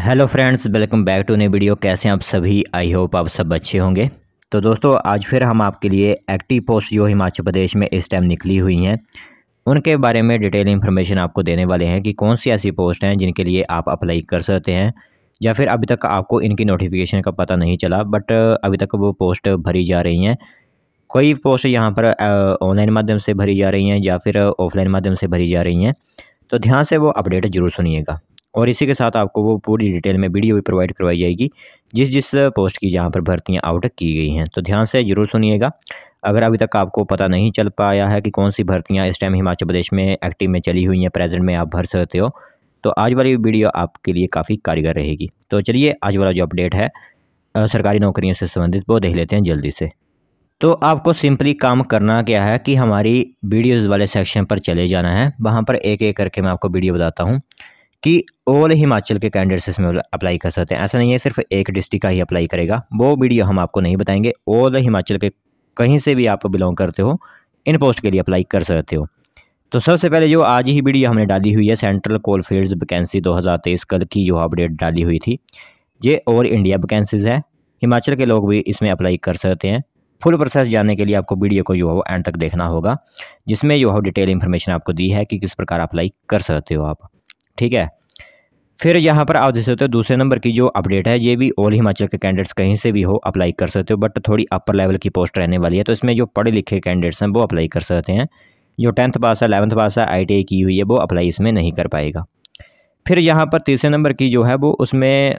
Hello friends, welcome back to new video. कैसे हैं आप सभी? आई होप आप सब अच्छे होंगे। तो दोस्तों, आज फिर हम आपके लिए एक्टिव पोस्ट जो हिमाचल प्रदेश में इस टाइम निकली हुई हैं, उनके बारे में डिटेल इन्फॉर्मेशन आपको देने वाले हैं कि कौन सी ऐसी पोस्ट हैं जिनके लिए आप अप्लाई कर सकते हैं, या फिर अभी तक आपको इनकी नोटिफिकेशन का पता नहीं चला बट अभी तक वो पोस्ट भरी जा रही हैं। कोई पोस्ट यहाँ पर ऑनलाइन माध्यम से भरी जा रही हैं, या फिर ऑफलाइन माध्यम से भरी जा रही हैं तो ध्यान से वो अपडेट ज़रूर सुनिएगा। और इसी के साथ आपको वो पूरी डिटेल में वीडियो भी प्रोवाइड करवाई जाएगी, जिस जिस पोस्ट की जहाँ पर भर्तियाँ आउट की गई हैं। तो ध्यान से ज़रूर सुनिएगा। अगर अभी तक आपको पता नहीं चल पाया है कि कौन सी भर्तियाँ इस टाइम हिमाचल प्रदेश में एक्टिव में चली हुई हैं, प्रेजेंट में आप भर सकते हो तो आज वाली वीडियो आपके लिए काफ़ी कारगर रहेगी। तो चलिए, आज वाला जो अपडेट है सरकारी नौकरियों से संबंधित, वो देख लेते हैं जल्दी से। तो आपको सिंपली काम करना क्या है कि हमारी वीडियोज़ वाले सेक्शन पर चले जाना है। वहाँ पर एक एक करके मैं आपको वीडियो बताता हूँ। कि ऑल हिमाचल के कैंडिडेट्स इसमें अप्लाई कर सकते हैं। ऐसा नहीं है, सिर्फ़ एक डिस्ट्रिक्ट का ही अप्लाई करेगा। वो वीडियो हम आपको नहीं बताएँगे। ऑल हिमाचल के कहीं से भी आप बिलोंग करते हो, इन पोस्ट के लिए अप्लाई कर सकते हो। तो सबसे पहले जो आज ही वीडियो हमने डाली हुई है सेंट्रल कोल फील्ड्स वैकेंसी 2023 कल की जो अपडेट डाली हुई थी, ये और इंडिया वैकेंसीज़ है। हिमाचल के लोग भी इसमें अप्लाई कर सकते हैं। फुल प्रोसेस जानने के लिए आपको वीडियो को जो है वो एंड तक देखना होगा, जिसमें जो है डिटेल इन्फॉर्मेशन आपको दी है कि किस प्रकार अप्लाई कर सकते हो आप। ठीक है? फिर यहाँ पर आप देख सकते हो, दूसरे नंबर की जो अपडेट है, ये भी ऑल हिमाचल के कैंडिडेट्स कहीं से भी हो अप्लाई कर सकते हो बट थोड़ी अपर लेवल की पोस्ट रहने वाली है तो इसमें जो पढ़े लिखे कैंडिडेट्स हैं, वो अप्लाई कर सकते हैं। जो टेंथ पास है एलेवंथ पास है आई की हुई है, वो अप्लाई इसमें नहीं कर पाएगा। फिर यहाँ पर तीसरे नंबर की जो है, वो उसमें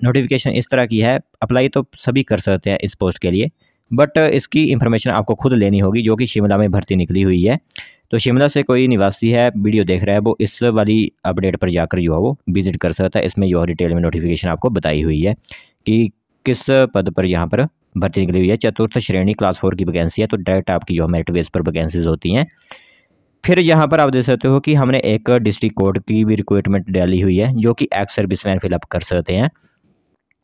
नोटिफिकेशन इस तरह की है अप्लाई तो सभी कर सकते हैं इस पोस्ट के लिए बट इसकी इन्फॉर्मेशन आपको खुद लेनी होगी, जो कि शिमला में भर्ती निकली हुई है। तो शिमला से कोई निवासी है वीडियो देख रहा है वो इस वाली अपडेट पर जाकर जो है वो विज़िट कर सकता है। इसमें जो डिटेल में नोटिफिकेशन आपको बताई हुई है कि किस पद पर यहाँ पर भर्ती निकली हुई है। चतुर्थ श्रेणी क्लास फोर की वैकेंसी है तो डायरेक्ट आपकी जो मेरिट बेस पर वैकेंसीज होती हैं। फिर यहाँ पर आप देख सकते हो कि हमने एक डिस्ट्रिक्ट कोर्ट की भी रिक्वायरमेंट डाली हुई है जो कि एक्स सर्विसमैन फिलअप कर सकते हैं।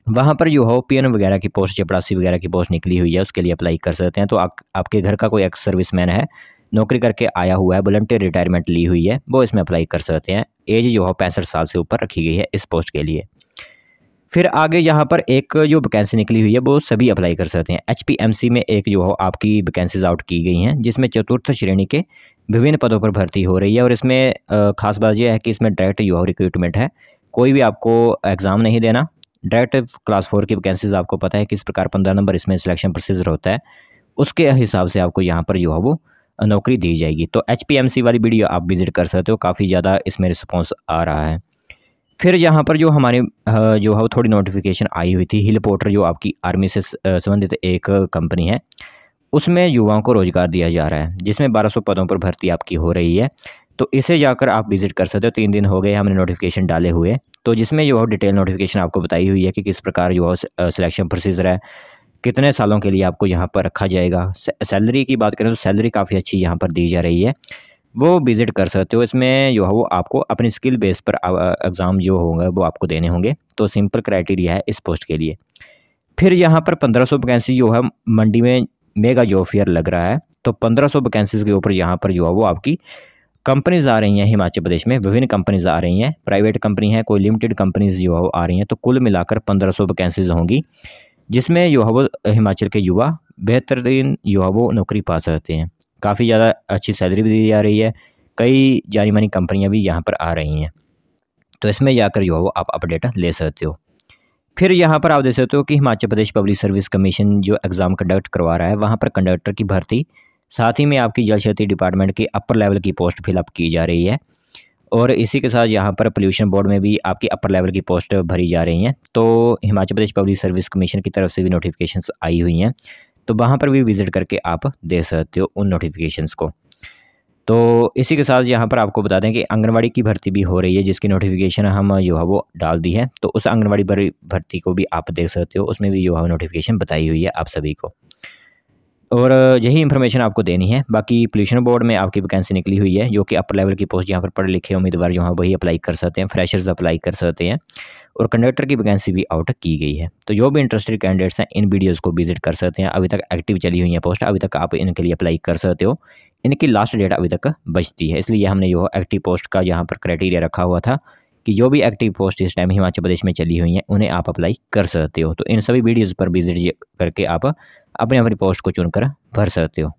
वहाँ पर जो हो पी वगैरह की पोस्ट चपड़ासी वगैरह की पोस्ट निकली हुई है उसके लिए अप्लाई कर सकते हैं। तो आप, आपके घर का कोई एक्स सर्विसमैन है नौकरी करके आया हुआ है वॉलंटियर रिटायरमेंट ली हुई है, वो इसमें अप्लाई कर सकते हैं। एज जो है पैंसठ साल से ऊपर रखी गई है इस पोस्ट के लिए। फिर आगे यहाँ पर एक जो वैकेंसी निकली हुई है, वो सभी अप्लाई कर सकते हैं। एच में एक जो है आपकी वैकेंसीज आउट की गई हैं, जिसमें चतुर्थ श्रेणी के विभिन्न पदों पर भर्ती हो रही है और इसमें खास बात यह है कि इसमें डायरेक्ट जो रिक्रूटमेंट है। कोई भी आपको एग्ज़ाम नहीं देना। डायरेक्ट क्लास फोर की वैकेंसीज आपको पता है किस प्रकार पंद्रह नंबर इसमें सिलेक्शन प्रोसीजर होता है। उसके हिसाब से आपको यहाँ पर जो है वो नौकरी दी जाएगी। तो एचपीएमसी वाली वीडियो आप विज़िट कर सकते हो, काफ़ी ज़्यादा इसमें रिस्पॉन्स आ रहा है। फिर यहाँ पर जो हमारे जो है थोड़ी नोटिफिकेशन आई हुई थी हिल पोर्टर जो आपकी आर्मी से संबंधित एक कंपनी है, उसमें युवाओं को रोज़गार दिया जा रहा है, जिसमें 1200 पदों पर भर्ती आपकी हो रही है। तो इसे जाकर आप विज़िट कर सकते हो, तीन दिन हो गए हमने नोटिफिकेशन डाले हुए। तो जिसमें जो है डिटेल नोटिफिकेशन आपको बताई हुई है कि किस प्रकार जो है सिलेक्शन प्रोसीजर है कितने सालों के लिए आपको यहाँ पर रखा जाएगा? सैलरी की बात करें तो सैलरी काफ़ी अच्छी यहाँ पर दी जा रही है। वो विज़िट कर सकते हो। इसमें जो है वो आपको अपनी स्किल बेस पर एग्ज़ाम जो होंगे वो आपको देने होंगे। तो सिंपल क्राइटेरिया है इस पोस्ट के लिए। फिर यहाँ पर पंद्रह सौ वैकेंसी जो है मंडी में मेगा जॉब फेयर लग रहा है। तो पंद्रह सौ वैकेंसीज़ के ऊपर यहाँ पर जो है वो आपकी कंपनीज़ आ रही हैं, हिमाचल प्रदेश में विभिन्न कंपनीज़ आ रही हैं। प्राइवेट कंपनी हैं, कोई लिमिटेड कंपनीज़ जो है वो आ रही हैं। तो कुल मिलाकर पंद्रह सौ वैकेंसीज़ होंगी। जिसमें है वो हिमाचल के युवा बेहतरीन है वो नौकरी पा सकते हैं। काफ़ी ज़्यादा अच्छी सैलरी भी दी जा रही है। कई जानी मानी कंपनियाँ भी यहाँ पर आ रही हैं। तो इसमें जाकर है वो आप अपडेट ले सकते हो। फिर यहाँ पर आप देख सकते हो कि Himachal Pradesh public service commission जो एग्ज़ाम कंडक्ट करवा रहा है, वहाँ पर कंडक्टर की भर्ती, साथ ही में आपकी जल शक्ति डिपार्टमेंट की अपर लेवल की पोस्ट फिलअप की जा रही है। और इसी के साथ यहाँ पर पोल्यूशन बोर्ड में भी आपकी अपर लेवल की पोस्ट भरी जा रही हैं। तो Himachal Pradesh public service commission की तरफ़ से भी नोटिफिकेशन आई हुई हैं। तो वहाँ पर भी विज़िट करके आप दे सकते हो उन नोटिफिकेशंस को। तो इसी के साथ यहाँ पर आपको बता दें कि आंगनवाड़ी की भर्ती भी हो रही है, जिसकी नोटिफिकेशन हम जो है वो डाल दी है। तो उस आंगनवाड़ी भर्ती को भी आप देख सकते हो, उसमें भी जो है नोटिफिकेशन बताई हुई है आप सभी को। और यही इन्फॉर्मेशन आपको देनी है। बाकी पोल्यूशन बोर्ड में आपकी वैकेंसी निकली हुई है, जो कि अपर लेवल की पोस्ट यहाँ पर पढ़े लिखे उम्मीदवार जो हैं, वही अप्लाई कर सकते हैं फ्रेशर्स अप्लाई कर सकते हैं और कंडक्टर की वैकेंसी भी आउट की गई है। तो जो भी इंटरेस्टेड कैंडिडेट्स हैं, इन वीडियोज़ को विज़िट कर सकते हैं। अभी तक एक्टिव चली हुई है पोस्ट अभी तक आप इनके लिए अप्लाई कर सकते हो। इनकी लास्ट डेट अभी तक बचती है। इसलिए हमने जो एक्टिव पोस्ट का यहाँ पर क्राइटेरिया रखा हुआ था कि जो भी एक्टिव पोस्ट इस टाइम हिमाचल प्रदेश में चली हुई हैं, उन्हें आप अप्लाई कर सकते हो। तो इन सभी वीडियोज़ पर विज़िट करके आप अपनी अपनी पोस्ट को चुनकर भर सकते हो।